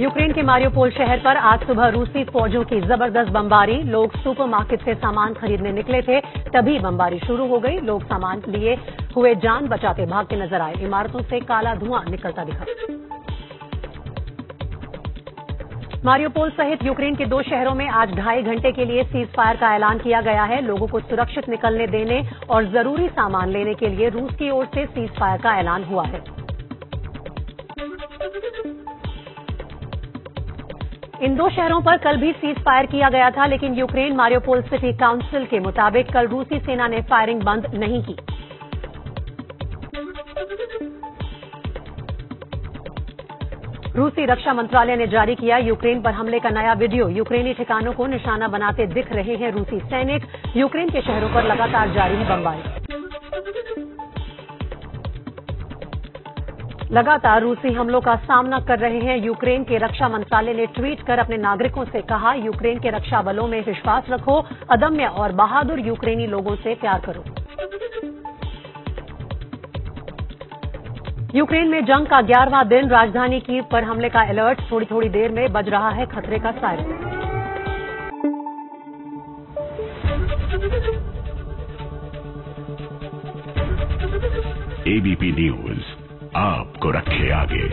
Ukraine के Mariupol शहर पर आज सुबह रूसी फौजों की ज़बरदस्त बमबारी। लोग सुपरमार्केट से सामान खरीदने निकले थे, तभी बमबारी शुरू हो गई। लोग सामान लिए हुए जान बचाते भागते नज़र आए। इमारतों से काला धुआँ निकलता दिखा। मारियोपोल सहित यूक्रेन के दो शहरों में आज ढाई घंटे के लिए सीज फायर का ऐलान किया गया है। लोगों को सुरक्षित निकलने देने और ज़रूरी सामान लेने के लिए रूस की ओर से सीज फायर का ऐलान हुआ है। इन दो शहरों पर कल भी सीज फायर किया गया था, लेकिन यूक्रेन मारियोपोल सिटी काउंसिल के मुताबिक कल रूसी सेना ने फायरिंग बंद नहीं की। रूसी रक्षा मंत्रालय ने जारी किया यूक्रेन पर हमले का नया वीडियो। यूक्रेनी ठिकानों को निशाना बनाते दिख रहे हैं रूसी सैनिक। यूक्रेन के शहरों पर लगातार जारी है बमबारी। लगातार रूसी हमलों का सामना कर रहे हैं। यूक्रेन के रक्षा मंत्रालय ने ट्वीट कर अपने नागरिकों से कहा, यूक्रेन के रक्षा बलों में विश्वास रखो, अदम्य और बहादुर यूक्रेनी लोगों से प्यार करो। यूक्रेन में जंग का ग्यारहवां दिन, राजधानी कीव पर हमले का अलर्ट थोड़ी थोड़ी देर में बज रहा है खतरे का सायरन। एबीपी न्यूज़ आपको रखे आगे।